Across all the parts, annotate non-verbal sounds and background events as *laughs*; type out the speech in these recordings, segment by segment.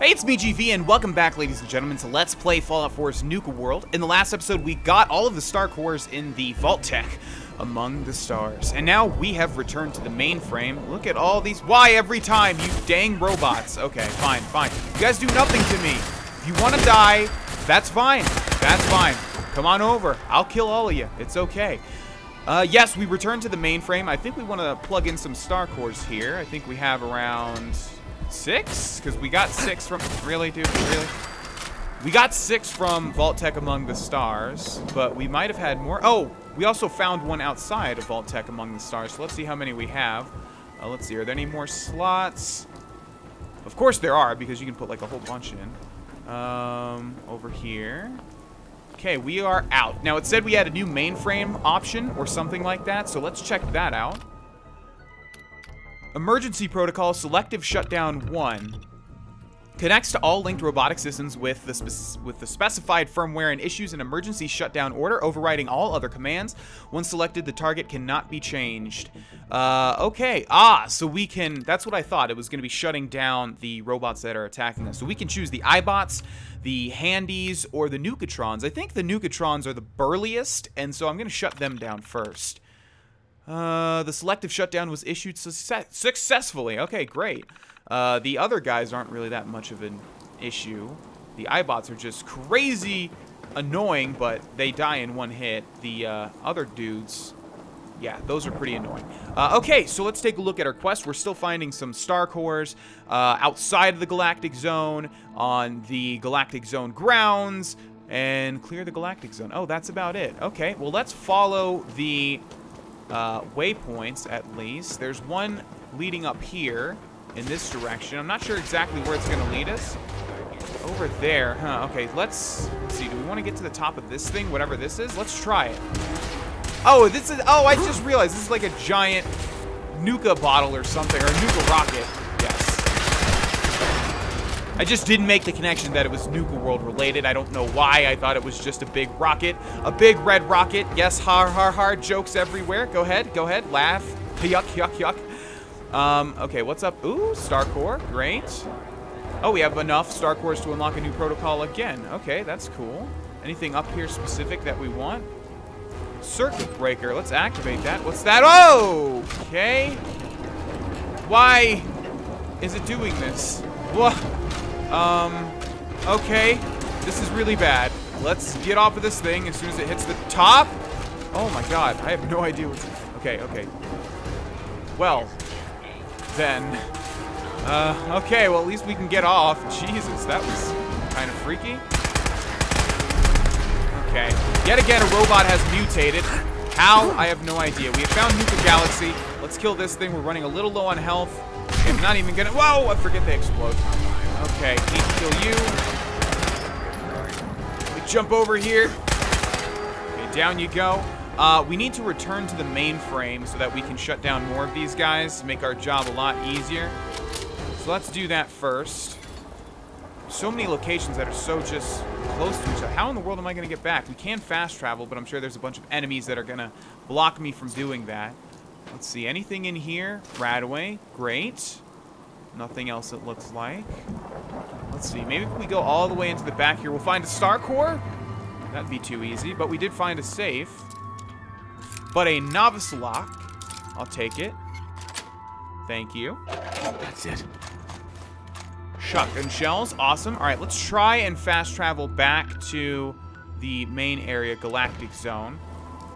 Hey, it's me, GV, and welcome back, ladies and gentlemen, to Let's Play Fallout 4's Nuka World. In the last episode, we got all of the star cores in the Vault-Tec among the stars. And now we have returned to the mainframe. Look at all these. Why every time, you dang robots? Okay, fine, fine. You guys do nothing to me. If you want to die, that's fine. That's fine. Come on over. I'll kill all of you. It's okay. Uh, yes, we returned to the mainframe. I think we want to plug in some star cores here. I think we have around Six? Because we got six from... Really, dude? Really? We got six from Vault-Tec Among the Stars, but we might have had more. Oh, we also found one outside of Vault-Tec Among the Stars, so let's see how many we have. Uh, let's see, are there any more slots? Of course there are, because you can put like a whole bunch in. Um, over here. Okay, we are out. Now, it said we had a new mainframe option or something like that, so let's check that out. Emergency Protocol Selective Shutdown 1 connects to all linked robotic systems with the, with the specified firmware and issues an emergency shutdown order, overriding all other commands. Once selected, the target cannot be changed. Uh, okay. Ah, so we can... That's what I thought. It was going to be shutting down the robots that are attacking us. So we can choose the Eyebots, the Handies, or the Nukatrons. I think the Nukatrons are the burliest, and so I'm going to shut them down first. Uh, the selective shutdown was issued success successfully. Okay, great. Uh, the other guys aren't really that much of an issue. The Eyebots are just crazy annoying, but they die in one hit. The uh, other dudes, yeah, those are pretty annoying. Uh, okay, so let's take a look at our quest. We're still finding some star cores uh, outside of the Galactic Zone, on the Galactic Zone grounds, and clear the Galactic Zone. Oh, that's about it. Okay, well, let's follow the uh, waypoints, at least. There's one leading up here in this direction. I'm not sure exactly where it's going to lead us. Over there. Huh, okay, let's, let's see. Do we want to get to the top of this thing, whatever this is? Let's try it. Oh, this is... Oh, I just realized this is like a giant Nuka bottle or something, or a Nuka rocket. I just didn't make the connection that it was Nuka World related. I don't know why. I thought it was just a big rocket. A big red rocket. Yes, har har har. Jokes everywhere. Go ahead. Go ahead. Laugh. Yuck, yuck, yuck. Um, okay, what's up? Ooh, Star Core. Great. Oh, we have enough Star Cores to unlock a new protocol again. Okay, that's cool. Anything up here specific that we want? Circuit breaker. Let's activate that. What's that? Oh! Okay. Why is it doing this? What? Um, okay. This is really bad. Let's get off of this thing as soon as it hits the top. Oh my god, I have no idea what's... Okay, okay. Well, then... Uh, okay, well at least we can get off. Jesus, that was kind of freaky. Okay. Yet again, a robot has mutated. How? I have no idea. We have found Nuka Galaxy. Let's kill this thing. We're running a little low on health. I'm not even gonna... Whoa! I forget they explode. Okay, need to kill you. We jump over here. Okay, down you go. Uh, we need to return to the mainframe so that we can shut down more of these guys, make our job a lot easier. So let's do that first. So many locations that are so just close to each other. How in the world am I going to get back? We can fast travel, but I'm sure there's a bunch of enemies that are going to block me from doing that. Let's see, anything in here? Radaway, great. Nothing else it looks like. Let's see. Maybe if we go all the way into the back here, we'll find a star core. That'd be too easy. But we did find a safe. But a novice lock. I'll take it. Thank you. That's it. Shotgun shells. Awesome. All right, let's try and fast travel back to the main area, Galactic Zone.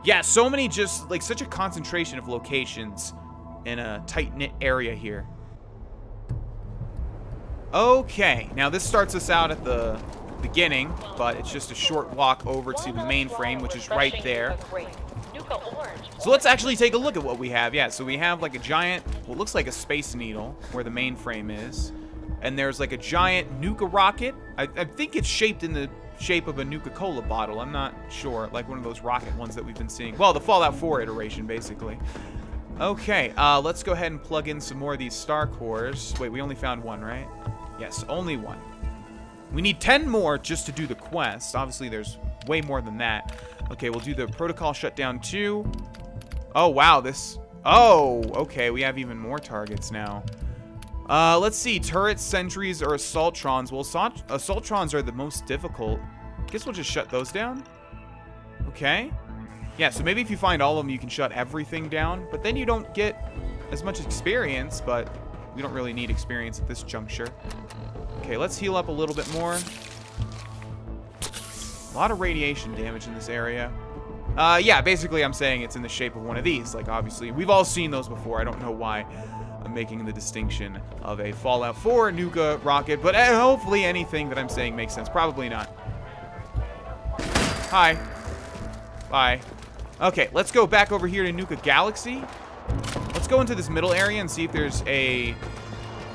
Yeah, so many just, like, such a concentration of locations in a tight-knit area here. Okay, now this starts us out at the beginning, but it's just a short walk over to the mainframe, which is right there. So let's actually take a look at what we have. Yeah, so we have like a giant, what looks like a space needle where the mainframe is. And there's like a giant Nuka rocket. I, I think it's shaped in the shape of a Nuka-Cola bottle. I'm not sure, like one of those rocket ones that we've been seeing. Well, the Fallout 4 iteration, basically. Okay, uh, let's go ahead and plug in some more of these star cores. Wait, we only found one, right? Yes, only one. We need 10 more just to do the quest. Obviously, there's way more than that. Okay, we'll do the protocol shutdown 2. Oh, wow, this... Oh, okay, we have even more targets now. Uh, let's see. Turrets, sentries, or assaultrons. Well, assault assaultrons are the most difficult. Guess we'll just shut those down. Okay. Yeah, so maybe if you find all of them, you can shut everything down. But then you don't get as much experience, but we don't really need experience at this juncture. Okay, let's heal up a little bit more. A lot of radiation damage in this area. Uh, yeah, basically I'm saying it's in the shape of one of these. Like, obviously, we've all seen those before. I don't know why I'm making the distinction of a Fallout 4 Nuka rocket, but uh, hopefully anything that I'm saying makes sense. Probably not. Hi. Bye. Okay, let's go back over here to Nuka Galaxy. Go into this middle area and see if there's a...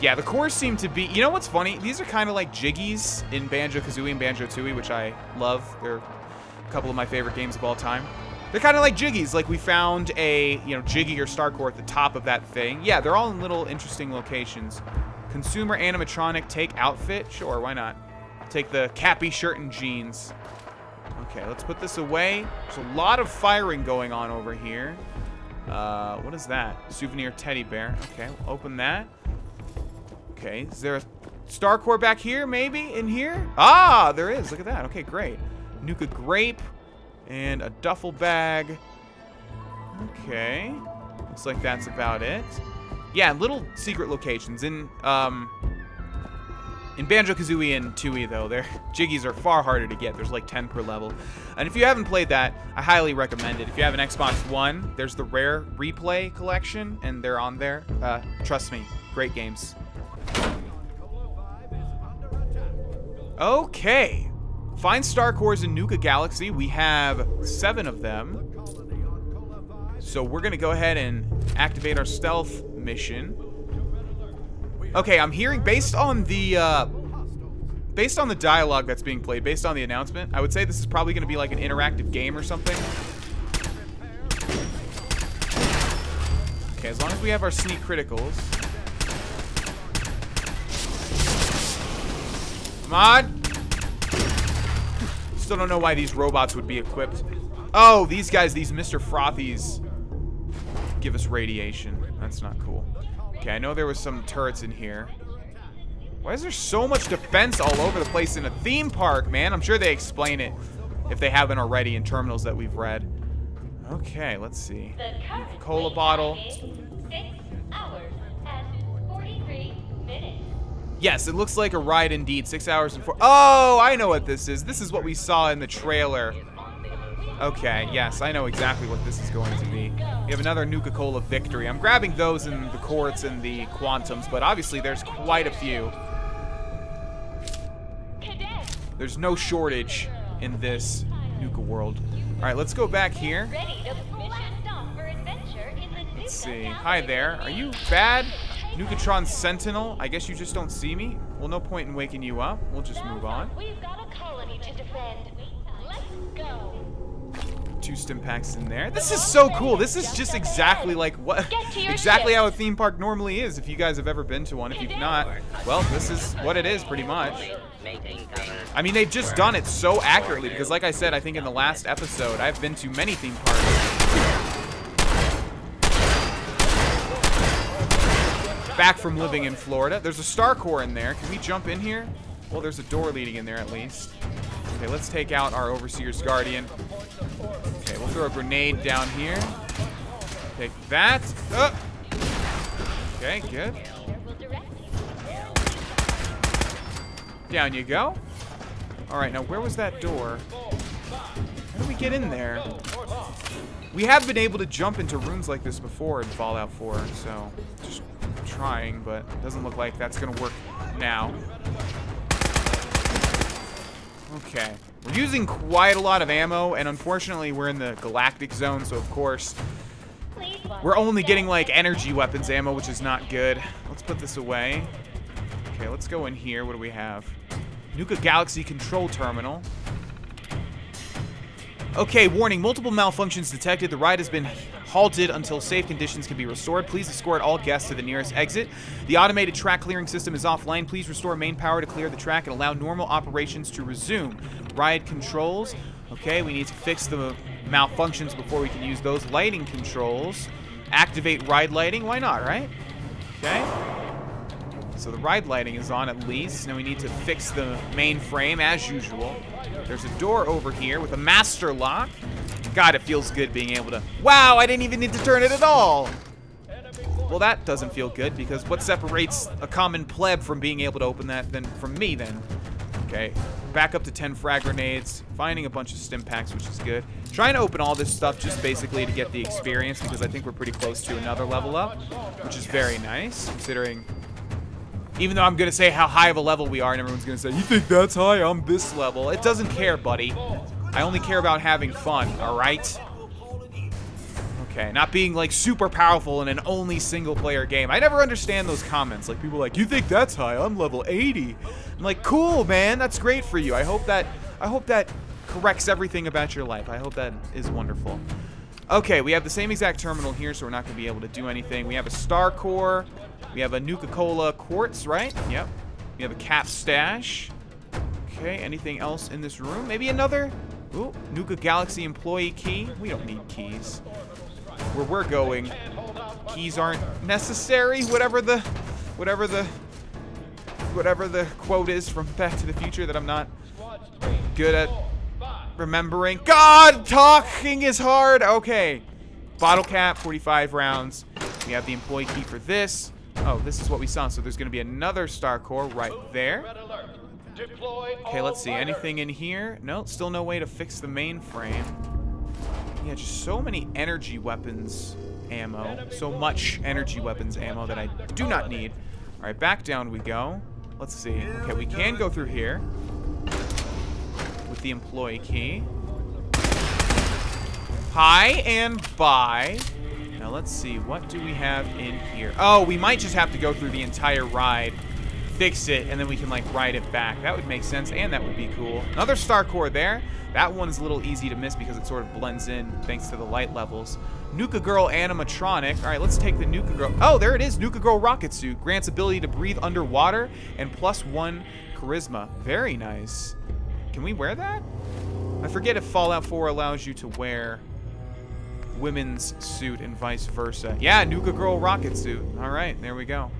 Yeah, the cores seem to be... You know what's funny? These are kind of like Jiggies in Banjo-Kazooie and Banjo-Tooie, which I love. They're a couple of my favorite games of all time. They're kind of like Jiggies. Like, we found a, you know, Jiggy or Star Core at the top of that thing. Yeah, they're all in little interesting locations. Consumer animatronic take outfit? Sure, why not? Take the cappy shirt and jeans. Okay, let's put this away. There's a lot of firing going on over here. Uh, what is that? Souvenir teddy bear. Okay, we'll open that. Okay, is there a Star Core back here, maybe? In here? Ah, there is. Look at that. Okay, great. Nuka grape and a duffel bag. Okay. Looks like that's about it. Yeah, little secret locations. In, um, in Banjo-Kazooie and Tooie, though, their *laughs* Jiggies are far harder to get. There's like 10 per level. And if you haven't played that, I highly recommend it. If you have an Xbox One, there's the Rare Replay collection, and they're on there. Uh, trust me, great games. Okay. Find star cores in Nuka Galaxy. We have seven of them. So we're going to go ahead and activate our stealth mission. Okay, I'm hearing, based on the, uh, based on the dialogue that's being played, based on the announcement, I would say this is probably going to be like an interactive game or something. Okay, as long as we have our sneak criticals. Come on. Still don't know why these robots would be equipped. Oh, these guys, these Mr. Frothies give us radiation. That's not cool. Okay, I know there was some turrets in here. Why is there so much defense all over the place in a theme park, man? I'm sure they explain it if they haven't already in terminals that we've read. Okay, let's see. Cola bottle. Yes, it looks like a ride indeed. Six hours and four. Oh, I know what this is. This is what we saw in the trailer. Okay, yes, I know exactly what this is going to be. We have another Nuka-Cola victory. I'm grabbing those in the quartz and the quantums, but obviously there's quite a few. There's no shortage in this Nuka world. All right, let's go back here. Let's see. Hi there. Are you bad? Nukatron Sentinel, I guess you just don't see me? Well, no point in waking you up. We'll just move on. We've got a colony to defend. Let's go. Two stim packs in there. This is so cool. This is just exactly like what exactly how a theme park normally is. If you guys have ever been to one, if you've not, well, this is what it is pretty much. I mean, they've just done it so accurately because like I said, I think in the last episode, I've been to many theme parks back from living in Florida. There's a star core in there. Can we jump in here? Well, there's a door leading in there at least. Okay, let's take out our Overseer's Guardian. Throw a grenade down here. Take that. Okay, good. Down you go. All right, now where was that door? How do we get in there? We have been able to jump into rooms like this before in Fallout 4, so just trying, but it doesn't look like that's going to work now. Okay. We're using quite a lot of ammo, and unfortunately we're in the galactic zone, so of course we're only getting like energy weapons ammo, which is not good. Let's put this away. Okay, let's go in here. What do we have? Nuka Galaxy Control Terminal. Okay, warning, multiple malfunctions detected. The ride has been halted until safe conditions can be restored. Please escort all guests to the nearest exit. The automated track clearing system is offline. Please restore main power to clear the track and allow normal operations to resume. Ride controls. Okay, we need to fix the malfunctions before we can use those. Lighting controls. Activate ride lighting. Why not, right? Okay. So the ride lighting is on at least. Now we need to fix the main frame as usual. There's a door over here with a master lock. God, it feels good being able to... Wow, I didn't even need to turn it at all. Well, that doesn't feel good because what separates a common pleb from being able to open that than from me then? Okay, back up to 10 frag grenades, finding a bunch of stim packs, which is good. Trying to open all this stuff just basically to get the experience because I think we're pretty close to another level up, which is very nice considering even though I'm going to say how high of a level we are and everyone's going to say, you think that's high? I'm this level. It doesn't care, buddy. I only care about having fun, all right? Okay, not being like super powerful in an only single player game. I never understand those comments. Like people like, you think that's high? I'm level 80. I'm like, cool, man. That's great for you. I hope that I hope that corrects everything about your life. I hope that is wonderful. Okay, we have the same exact terminal here, so we're not going to be able to do anything. We have a Star Core. We have a Nuka-Cola Quartz, right? Yep. We have a Cap Stash. Okay, anything else in this room? Maybe another? Ooh, Nuka Galaxy employee key. We don't need keys where we're going. Keys aren't necessary, whatever the, whatever the, whatever the quote is from Back to the Future that I'm not good at remembering. God, talking is hard. Okay. Bottle cap, 45 rounds. We have the employee key for this. Oh, this is what we saw. So there's going to be another star core right there. Okay, let's see. Anything in here? No, still no way to fix the mainframe. Yeah, just so many energy weapons ammo. So much energy weapons ammo that I do not need. All right, back down we go. Let's see. Okay, we can go through here with the employee key. Hi and bye. Now let's see. What do we have in here? Oh, we might just have to go through the entire ride fix it, and then we can like ride it back. That would make sense, and that would be cool. Another star core there. That one is a little easy to miss because it sort of blends in thanks to the light levels. Nuka Girl animatronic. All right, let's take the Nuka Girl. Oh, there it is. Nuka Girl rocket suit. Grants ability to breathe underwater and plus one charisma. Very nice. Can we wear that? I forget if Fallout 4 allows you to wear women's suit and vice versa. Yeah, Nuka Girl rocket suit. All right, there we go.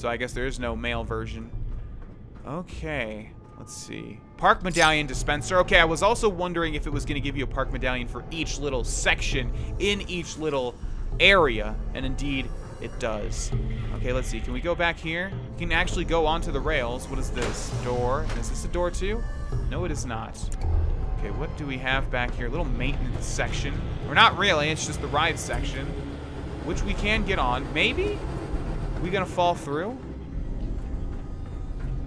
So I guess there is no male version. Okay, let's see. Park Medallion Dispenser. Okay, I was also wondering if it was going to give you a Park Medallion for each little section in each little area. And indeed, it does. Okay, let's see. Can we go back here? We can actually go onto the rails. What is this? Door. Is this a door too? No, it is not. Okay, what do we have back here? A little maintenance section. Or not really, it's just the ride section. Which we can get on. Maybe? We gonna fall through?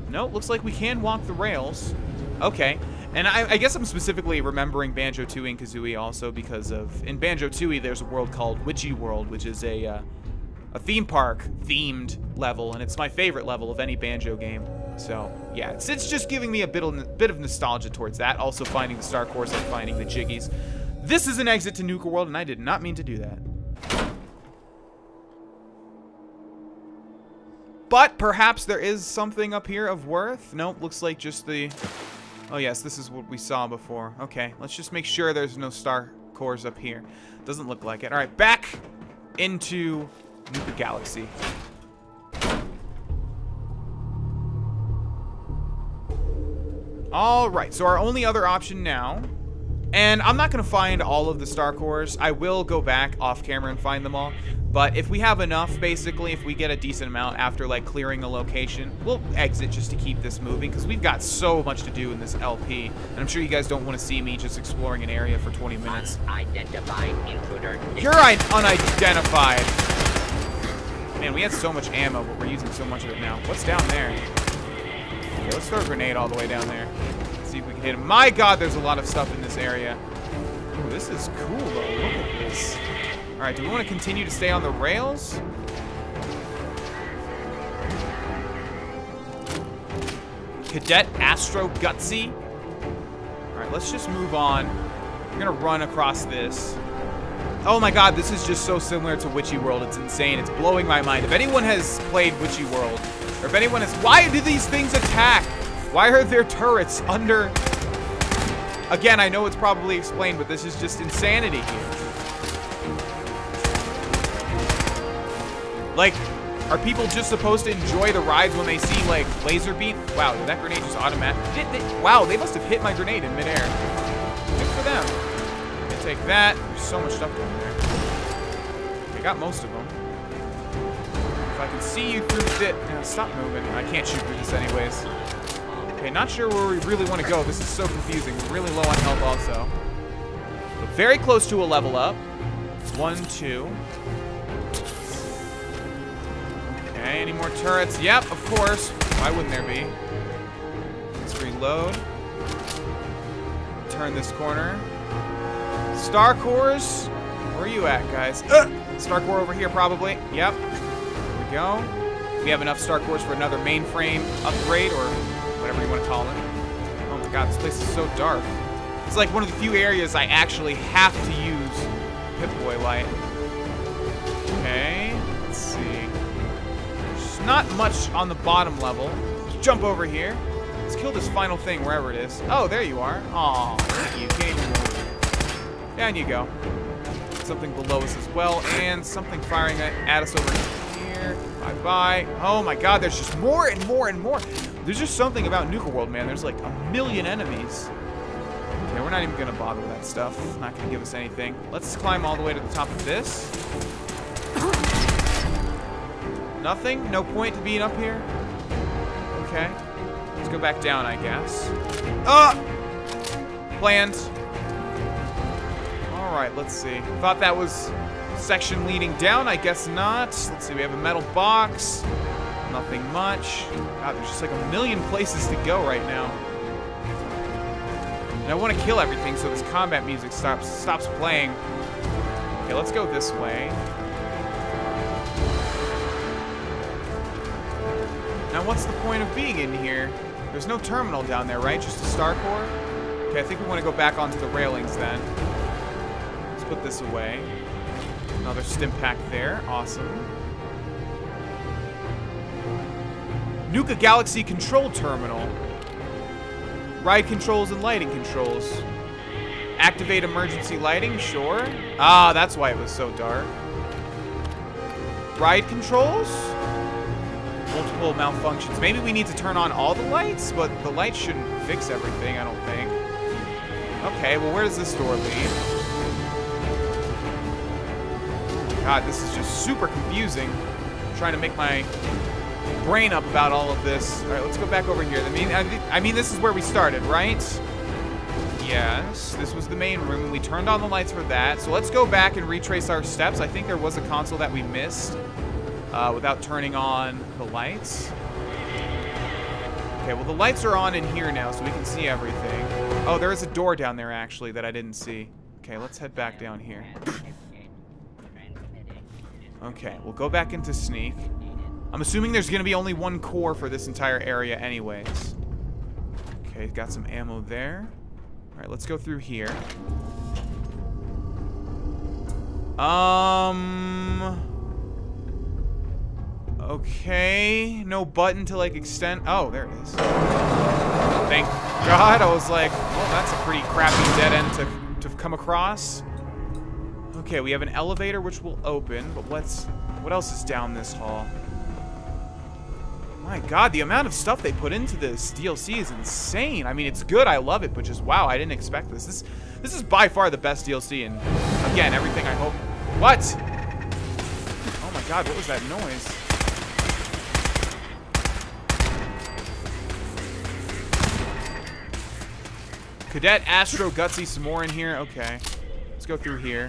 No, looks like we can walk the rails. Okay. And I, I, guess I'm specifically remembering Banjo-Tooie and Kazooie also because of... In Banjo-Tooie, there's a world called Witchy World, which is a, uh, a theme park themed level, and it's my favorite level of any Banjo game. So, yeah, it's, it's just giving me a bit of, bit of nostalgia towards that. Also finding the Star Cores and finding the Jiggies. This is an exit to Nuka World, and I did not mean to do that. But perhaps there is something up here of worth. Nope, looks like just the... Oh yes, this is what we saw before. Okay, let's just make sure there's no star cores up here. Doesn't look like it. All right, back into Nuka Galaxy. All right, so our only other option now and I'm not going to find all of the star cores. I will go back off camera and find them all. But if we have enough, basically, if we get a decent amount after, like, clearing a location, we'll exit just to keep this moving, because we've got so much to do in this LP. And I'm sure you guys don't want to see me just exploring an area for 20 minutes. Unidentified intruder. You're unidentified. Man, we had so much ammo, but we're using so much of it now. What's down there? Okay, let's throw a grenade all the way down there. Him. My god, there's a lot of stuff in this area. Ooh, this is cool, though. Look at this. Alright, do we want to continue to stay on the rails? Cadet Astro Gutsy. Alright, let's just move on. We're gonna run across this. Oh my god, this is just so similar to Witchy World. It's insane. It's blowing my mind. If anyone has played Witchy World, or if anyone has... Why do these things attack? Why are there turrets under... Again, I know it's probably explained, but this is just insanity here. Like, Are people just supposed to enjoy the rides when they see like laser beam? Wow, that grenade just automatic? They, wow, they must have hit my grenade in midair. Good for them. Okay, take that. There's so much stuff down there. I got most of them. If I can see you through the... Yeah, stop moving. I can't shoot through this anyways. Okay, not sure where we really want to go. This is so confusing. We're really low on health also. But very close to a level up. One, two. Okay, any more turrets? Yep, of course. Why wouldn't there be? Let's reload. Turn this corner. Star cores? Where are you at, guys? Uh, star core over here, probably. Yep. There we go. We have enough star cores for another mainframe upgrade, or whatever you want to call it. Oh my god, this place is so dark. It's like one of the few areas I actually have to use Pip-Boy light. Okay, let's see. There's not much on the bottom level. Let's jump over here. Let's kill this final thing wherever it is. Oh, there you are. Aw, you can't. Down you go. Something below us as well, and something firing at us over here. Bye-bye. Oh my god, there's just more and more and more. There's just something about Nuka World, man. There's like a million enemies. Okay, we're not even gonna bother with that stuff. Not gonna give us anything. Let's climb all the way to the top of this. Nothing? No point to being up here? Okay. Let's go back down, I guess. Ah! Plans. Alright, let's see. Thought that was section leading down. I guess not. Let's see, we have a metal box. Nothing much. God, there's just like a million places to go right now. And I want to kill everything so this combat music stops stops playing. Okay, let's go this way. Now, what's the point of being in here? There's no terminal down there, right? Just a star core? Okay, I think we want to go back onto the railings then. Let's put this away. Another stim pack there. Awesome. Nuka Galaxy Control Terminal. Ride controls and lighting controls. Activate emergency lighting, sure. Ah, that's why it was so dark. Ride controls? Multiple malfunctions. Maybe we need to turn on all the lights, but the lights shouldn't fix everything, I don't think. Okay, well, where does this door lead? God, this is just super confusing. I'm trying to make my brain up about all of this. All right, let's go back over here. I mean, I, I mean, this is where we started, right? Yes, this was the main room. We turned on the lights for that. So let's go back and retrace our steps. I think there was a console that we missed uh, without turning on the lights. Okay, well, the lights are on in here now, so we can see everything. Oh, there is a door down there, actually, that I didn't see. Okay, let's head back down here. *laughs* Okay, we'll go back into sneak. I'm assuming there's going to be only one core for this entire area anyways. Okay, got some ammo there. Alright, let's go through here. Um... Okay, no button to like extend. Oh, there it is. Thank God. I was like, well, that's a pretty crappy dead end to, to come across. Okay, we have an elevator which will open, but let's, what else is down this hall? My god, the amount of stuff they put into this DLC is insane. I mean, it's good, I love it, but just wow, I didn't expect this. This this is by far the best DLC, and again, everything I hope. What? Oh my god, what was that noise? Cadet Astro Gutsy some more in here. Okay. Let's go through here.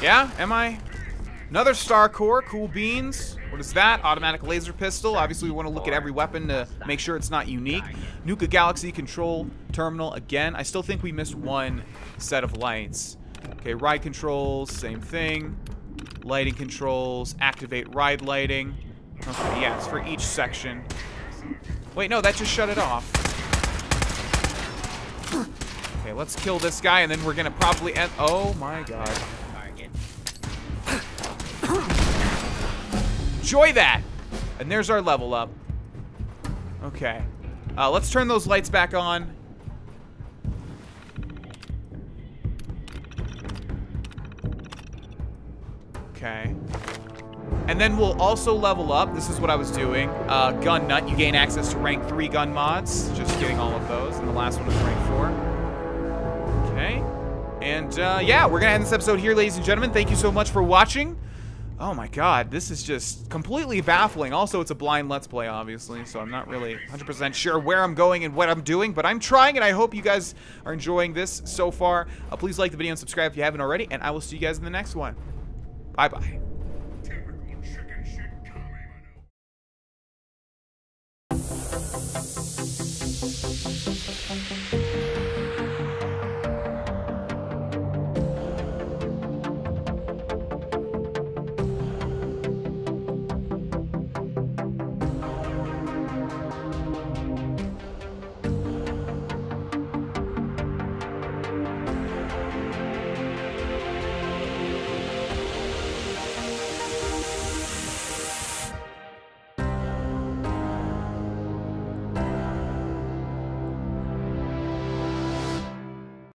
Yeah? Am I? Another Star Core. Cool beans. What is that? Automatic laser pistol. Obviously, we want to look at every weapon to make sure it's not unique. Nuka Galaxy control terminal. Again, I still think we missed one set of lights. Okay, ride controls. Same thing. Lighting controls. Activate ride lighting. Okay, yeah, it's for each section. Wait, no, that just shut it off. Okay, let's kill this guy, and then we're gonna probably end- Oh my god. Enjoy that! And there's our level up. Okay. Uh, let's turn those lights back on. Okay. And then we'll also level up. This is what I was doing. Uh, gun nut. You gain access to rank 3 gun mods. Just getting all of those. And the last one is rank 4. Okay. And uh, yeah, we're going to end this episode here, ladies and gentlemen. Thank you so much for watching. Oh my god, this is just completely baffling. Also, it's a blind Let's Play, obviously, so I'm not really 100% sure where I'm going and what I'm doing, but I'm trying, and I hope you guys are enjoying this so far. Uh, please like the video and subscribe if you haven't already, and I will see you guys in the next one. Bye-bye.